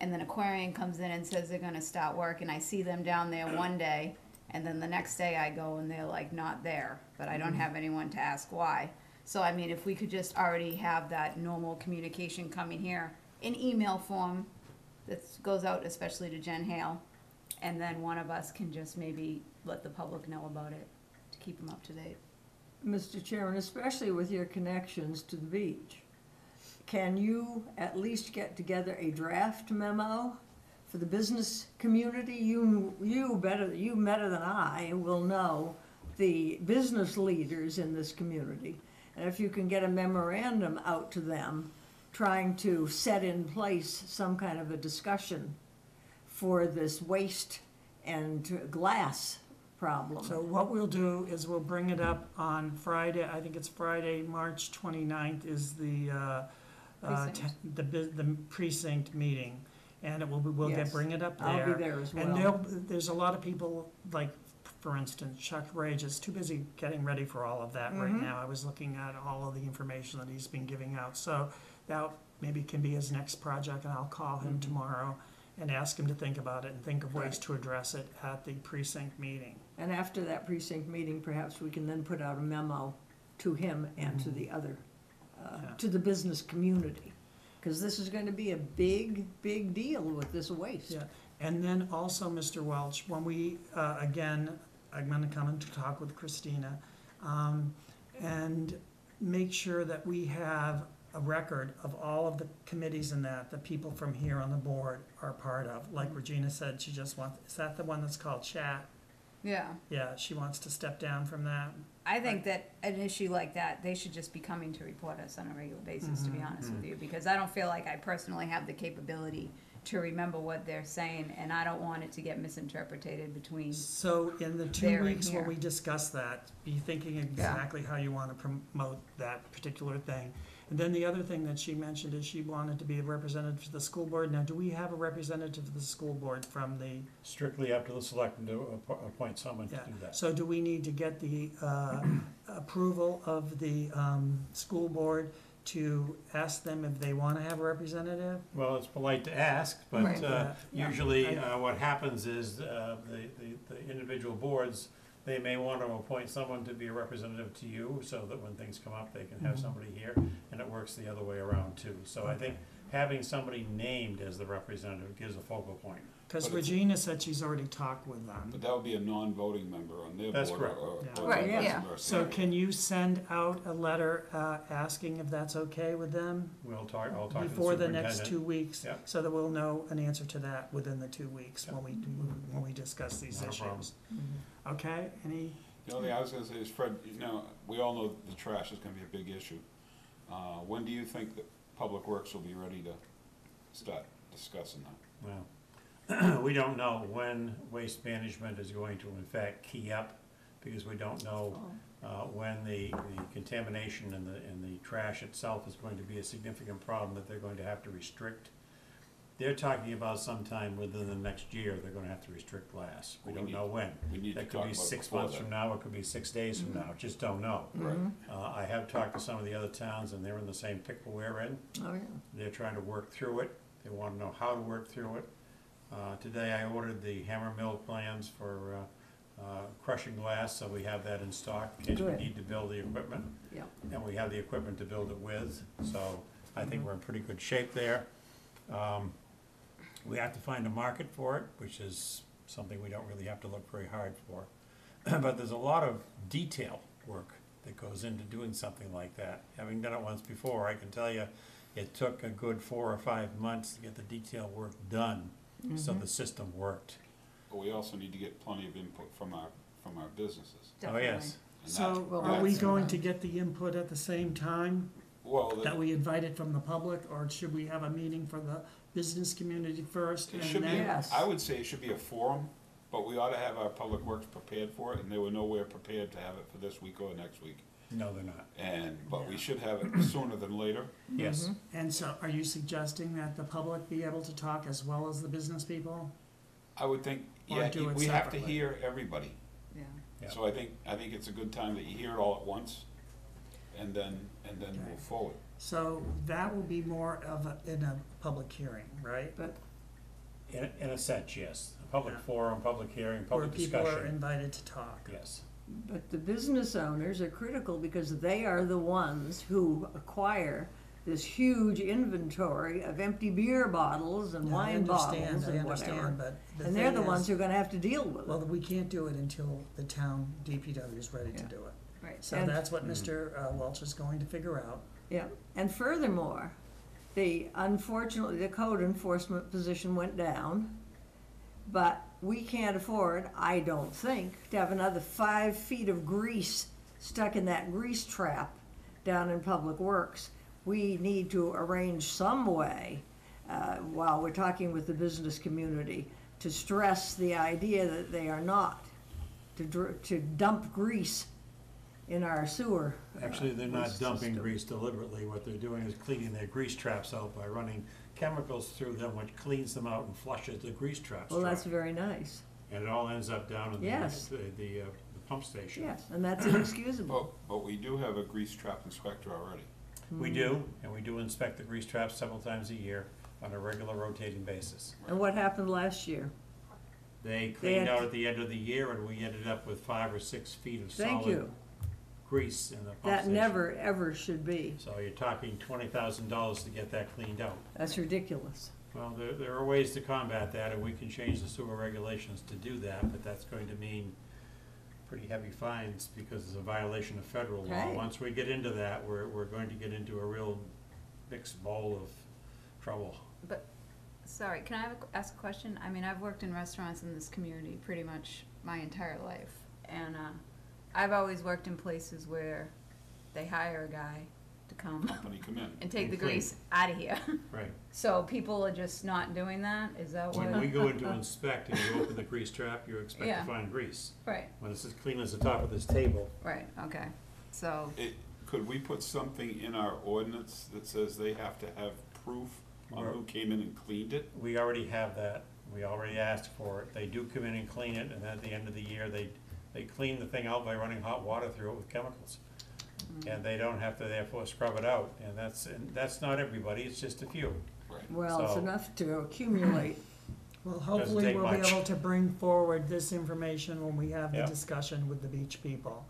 Speaker 4: and then Aquarion comes in and says they're gonna start work, and I see them down there one day, and then the next day I go and they're like not there, but I don't mm-hmm. have anyone to ask why. So I mean, if we could just already have that normal communication coming here in email form, that goes out especially to Jen Hale, and then one of us can just maybe let the public know about it to keep them up to date.
Speaker 9: Mr. Chairman, especially with your connections to the beach, can you at least get together a draft memo for the business community? You, you better, you better than I will know the business leaders in this community. And if you can get a memorandum out to them, trying to set in place some kind of a discussion for this waste and glass problem.
Speaker 11: So what we'll do is we'll bring it up on Friday, I think it's Friday, March 29th is the, uh, uh,
Speaker 4: Precinct.
Speaker 11: te- the, the precinct meeting. And it will, be- we'll get,
Speaker 9: Yes.
Speaker 11: bring it up there.
Speaker 9: I'll be there as
Speaker 11: And
Speaker 9: well.
Speaker 11: there'll, there's a lot of people, like, for instance, Chuck Rage is too busy getting ready for all of that right
Speaker 9: Mhm.
Speaker 11: now. I was looking at all of the information that he's been giving out, so that maybe can be his next project, and I'll call him
Speaker 9: Mhm.
Speaker 11: tomorrow and ask him to think about it and think of ways
Speaker 9: Right.
Speaker 11: to address it at the precinct meeting.
Speaker 9: And after that precinct meeting, perhaps we can then put out a memo to him and to the other, uh,
Speaker 11: Yeah.
Speaker 9: to the business community. Because this is gonna be a big, big deal with this waste.
Speaker 11: Yeah, and then also, Mr. Welch, when we, uh, again, I'm gonna come and talk with Christina, um, and make sure that we have a record of all of the committees and that, the people from here on the board are part of. Like Regina said, she just wants, is that the one that's called chat?
Speaker 4: Yeah.
Speaker 11: Yeah, she wants to step down from that.
Speaker 4: I think that an issue like that, they should just be coming to report us on a regular basis, to be
Speaker 11: Mhm.
Speaker 4: honest with you, because I don't feel like I personally have the capability to remember what they're saying, and I don't want it to get misinterpreted between,
Speaker 11: So in the two
Speaker 4: and
Speaker 11: weeks when
Speaker 4: here.
Speaker 11: we discuss that, be thinking exactly how you wanna promote that particular thing. And then the other thing that she mentioned is she wanted to be a representative to the school board. Now, do we have a representative to the school board from the,
Speaker 6: Strictly up to the selectmen to appo- appoint someone to
Speaker 11: yeah,
Speaker 6: do that.
Speaker 11: so do we need to get the, uh, approval of the, um, school board to ask them if they wanna have a representative?
Speaker 6: Well, it's polite to ask, but
Speaker 9: Right.
Speaker 6: uh,
Speaker 11: Yeah.
Speaker 6: usually
Speaker 11: I-
Speaker 6: uh, what happens is uh, the, the, the individual boards, they may want to appoint someone to be a representative to you, so that when things come up, they can have
Speaker 11: Mhm.
Speaker 6: somebody here, and it works the other way around too. So I think having somebody named as the representative gives a focal point.
Speaker 11: Cause
Speaker 1: But it's-
Speaker 11: Regina said she's already talked with them.
Speaker 1: But that would be a non-voting member on their board.
Speaker 6: That's correct.
Speaker 1: or-
Speaker 11: Yeah.
Speaker 1: or
Speaker 9: Right,
Speaker 1: vice
Speaker 9: yeah.
Speaker 1: versa.
Speaker 11: So can you send out a letter, uh, asking if that's okay with them?
Speaker 6: We'll talk, I'll talk to the
Speaker 11: before the next two
Speaker 6: superintendent.
Speaker 11: weeks,
Speaker 6: Yeah.
Speaker 11: so that we'll know an answer to that within the two weeks when we,
Speaker 9: Mm-hmm.
Speaker 11: when we discuss these
Speaker 6: Not a problem.
Speaker 11: issues. Okay, any,
Speaker 1: The only thing I was gonna say is, Fred, you know, we all know the trash is gonna be a big issue. Uh, when do you think that Public Works will be ready to start discussing that?
Speaker 6: Well, we don't know when Waste Management is going to in fact key up, because we don't know
Speaker 2: uh, when the, the contamination and the, and the trash itself is going to be a significant problem that they're going to have to restrict. They're talking about sometime within the next year, they're gonna have to restrict glass. We
Speaker 1: We
Speaker 2: don't
Speaker 1: need-
Speaker 2: know when.
Speaker 1: We need to
Speaker 2: That could
Speaker 1: talk
Speaker 2: be
Speaker 1: about it
Speaker 2: six
Speaker 1: before
Speaker 2: months
Speaker 1: then.
Speaker 2: from now, it could be six days from now, just don't know.
Speaker 1: Right.
Speaker 2: Uh, I have talked to some of the other towns and they're in the same pickle we're in.
Speaker 9: Oh, yeah.
Speaker 2: They're trying to work through it. They want to know how to work through it. Uh, Today I ordered the hammer mill plans for uh, uh, crushing glass, so we have that in stock in case we
Speaker 9: Good.
Speaker 2: need to build the equipment.
Speaker 9: Yeah.
Speaker 2: And we have the equipment to build it with, so I think we're in pretty good shape there. Um, We have to find a market for it, which is something we don't really have to look very hard for. But there's a lot of detail work that goes into doing something like that. Having done it once before, I can tell you, it took a good four or five months to get the detail work done, so mm-hmm. the system worked.
Speaker 1: But we also need to get plenty of input from our, from our businesses.
Speaker 2: Oh, yes.
Speaker 1: And
Speaker 11: So
Speaker 1: that's-
Speaker 9: Well,
Speaker 11: are we
Speaker 1: that's-
Speaker 11: going to get the input at the same time
Speaker 1: Well, the-
Speaker 11: that we invited from the public, or should we have a meeting for the business community first
Speaker 1: It
Speaker 11: and
Speaker 1: should be,
Speaker 11: then?
Speaker 9: Yes.
Speaker 1: I would say it should be a forum, but we ought to have our public works prepared for it, and they were nowhere prepared to have it for this week or next week.
Speaker 2: No, they're not.
Speaker 1: And, but we should have it sooner than later.
Speaker 2: Yes.
Speaker 11: And so are you suggesting that the public be able to talk as well as the business people?
Speaker 1: I would think,
Speaker 11: Or
Speaker 1: yeah,
Speaker 11: do it
Speaker 1: we have to
Speaker 11: separately.
Speaker 1: hear everybody.
Speaker 4: Yeah.
Speaker 2: Yeah.
Speaker 1: So I think, I think it's a good time that you hear it all at once, and then, and then
Speaker 11: Okay.
Speaker 1: move forward.
Speaker 11: So that will be more of a, in a public hearing, right?
Speaker 2: In, in a sense, yes. A public
Speaker 11: Yeah.
Speaker 2: forum, public hearing, public
Speaker 11: Where
Speaker 2: public
Speaker 11: people are
Speaker 2: discussion.
Speaker 11: invited to talk.
Speaker 2: Yes.
Speaker 9: But the business owners are critical because they are the ones who acquire this huge inventory of empty beer bottles and
Speaker 11: Yeah, I
Speaker 9: wine
Speaker 11: understand,
Speaker 9: bottles
Speaker 11: I
Speaker 9: and whatever.
Speaker 11: understand, but the
Speaker 9: And they're
Speaker 11: thing
Speaker 9: the ones
Speaker 11: is-
Speaker 9: who are gonna have to deal with it.
Speaker 11: Well,
Speaker 9: it.
Speaker 11: we can't do it until the town DPW is ready to
Speaker 9: Yeah.
Speaker 11: do it.
Speaker 4: Right.
Speaker 11: So
Speaker 9: And-
Speaker 11: that's what. Mr. uh, Welch is going to figure out.
Speaker 9: Yeah, and furthermore, the, unfortunately, the code enforcement position went down, but we can't afford, I don't think, to have another five feet of grease stuck in that grease trap down in Public Works. We need to arrange some way, uh, while we're talking with the business community, to stress the idea that they are not to dr- to dump grease in our sewer. uh,
Speaker 2: Actually, they're not
Speaker 9: waste
Speaker 2: dumping
Speaker 9: system.
Speaker 2: grease deliberately. What they're doing is cleaning their grease traps out by running chemicals through them, which cleans them out and flushes the grease traps
Speaker 9: Well,
Speaker 2: dry.
Speaker 9: that's very nice,
Speaker 2: And it all ends up down in the,
Speaker 9: Yes.
Speaker 2: the, the, uh, the pump station.
Speaker 9: yes, and that's inexcusable.
Speaker 1: But, but we do have a grease trap inspector already.
Speaker 2: We do, and we do inspect the grease traps several times a year on a regular rotating basis.
Speaker 9: And what happened last year?
Speaker 2: They
Speaker 9: They
Speaker 2: cleaned
Speaker 9: had-
Speaker 2: out at the end of the year and we ended up with five or six feet of
Speaker 9: Thank
Speaker 2: solid
Speaker 9: you.
Speaker 2: Grease in the pump
Speaker 9: That
Speaker 2: station.
Speaker 9: never, ever should be.
Speaker 2: So you're talking twenty thousand dollars to get that cleaned out.
Speaker 9: That's ridiculous.
Speaker 2: Well, there, there are ways to combat that, and we can change the sewer regulations to do that, but that's going to mean pretty heavy fines because it's a violation of federal law.
Speaker 9: Okay.
Speaker 2: Once we get into that, we're, we're going to get into a real mixed bowl of trouble.
Speaker 4: But, sorry, can I have a- ask a question? I mean, I've worked in restaurants in this community pretty much my entire life. And, uh, I've always worked in places where they hire a guy to come
Speaker 1: Company come in.
Speaker 4: and take the
Speaker 2: clean.
Speaker 4: grease out of here.
Speaker 2: Right.
Speaker 4: So people are just not doing that? Is that what?
Speaker 2: When we go in to inspect and you open the grease trap, you expect
Speaker 4: Yeah.
Speaker 2: to find grease.
Speaker 4: Right,
Speaker 2: When it's as clean as the top of this table,
Speaker 4: right, okay. So,
Speaker 1: It, could we put something in our ordinance that says they have to have proof on
Speaker 2: Or-
Speaker 1: who came in and cleaned it?
Speaker 2: we already have that. We already asked for it. They do come in and clean it, and at the end of the year, they, they clean the thing out by running hot water through it with chemicals. And they don't have to therefore scrub it out, and that's, and that's not everybody, it's just a few.
Speaker 1: Right.
Speaker 9: Well, it's
Speaker 2: So-
Speaker 9: enough to accumulate.
Speaker 11: Well, hopefully
Speaker 2: take
Speaker 11: we'll be
Speaker 2: much.
Speaker 11: able to bring forward this information when we have the
Speaker 2: Yeah.
Speaker 11: discussion with the beach people.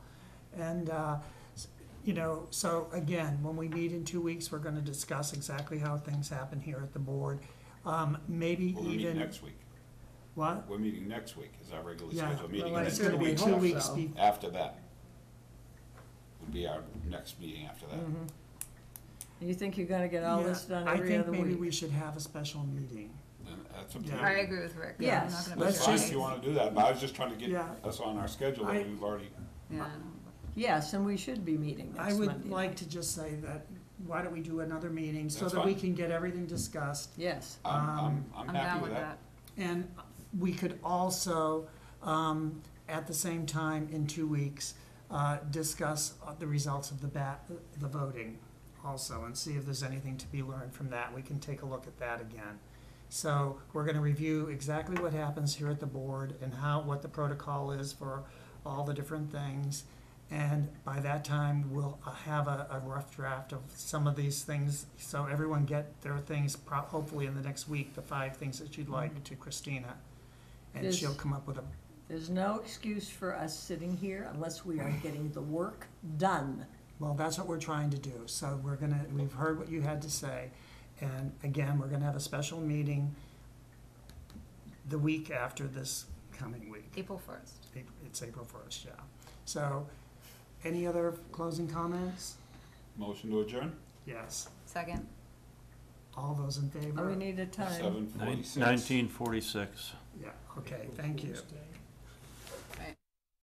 Speaker 11: And, uh, s- you know, so again, when we meet in two weeks, we're gonna discuss exactly how things happen here at the board. Um, maybe
Speaker 1: We'll meet
Speaker 11: even,
Speaker 1: next week.
Speaker 11: What?
Speaker 1: We're meeting next week is our regularly
Speaker 11: Yeah,
Speaker 1: scheduled meeting.
Speaker 9: well,
Speaker 1: and
Speaker 11: It's
Speaker 1: then
Speaker 11: gonna
Speaker 1: two
Speaker 11: be
Speaker 1: weeks
Speaker 11: two
Speaker 1: after-
Speaker 11: weeks be-
Speaker 1: After that would be our next meeting after that.
Speaker 9: Mhm. You think you're gonna get all this done
Speaker 11: I
Speaker 9: every
Speaker 11: think
Speaker 9: other
Speaker 11: maybe
Speaker 9: week?
Speaker 11: we should have a special meeting.
Speaker 1: Then that's up to
Speaker 11: Yeah.
Speaker 4: I agree with Rick.
Speaker 9: Yeah.
Speaker 4: I'm not
Speaker 9: Yes,
Speaker 4: gonna
Speaker 11: let's
Speaker 1: That's fine
Speaker 11: just-
Speaker 1: if you wanna do that, but I was just trying to get
Speaker 11: Yeah.
Speaker 1: us on our schedule,
Speaker 11: I-
Speaker 1: and we've already,
Speaker 4: Yeah,
Speaker 9: Yes, and we should be meeting
Speaker 11: I
Speaker 9: next
Speaker 11: would like
Speaker 9: night.
Speaker 11: to just say that, why don't we do another meeting so
Speaker 1: That's
Speaker 11: that we
Speaker 1: fine.
Speaker 11: can get everything discussed?
Speaker 9: Yes,
Speaker 1: I'm, I'm,
Speaker 11: Um,
Speaker 1: I'm
Speaker 4: I'm
Speaker 1: happy
Speaker 4: down
Speaker 1: with
Speaker 4: with
Speaker 1: that.
Speaker 4: that.
Speaker 11: And we could also, um, at the same time, in two weeks, uh, discuss uh, the results of the bat, the voting also, and see if there's anything to be learned from that. We can take a look at that again. So we're gonna review exactly what happens here at the board and how, what the protocol is for all the different things. And by that time, we'll uh, have a, a rough draft of some of these things, so everyone get their things, pro- hopefully in the next week, the five things that you'd like to Christina. And
Speaker 9: Is-
Speaker 11: she'll come up with a,
Speaker 9: There's no excuse for us sitting here unless we are getting the work done.
Speaker 11: well, that's what we're trying to do. So we're gonna, we've heard what you had to say. And again, we're gonna have a special meeting the week after this coming week.
Speaker 4: April first.
Speaker 11: April- It's April first, yeah. So, any other closing comments?
Speaker 1: Motion to adjourn?
Speaker 11: Yes.
Speaker 4: Second.
Speaker 11: All those in
Speaker 9: Oh, we
Speaker 11: favor?
Speaker 9: need a time.
Speaker 1: Seven forty-six.
Speaker 7: Nineteen forty-six.
Speaker 11: Yeah, okay, thank you.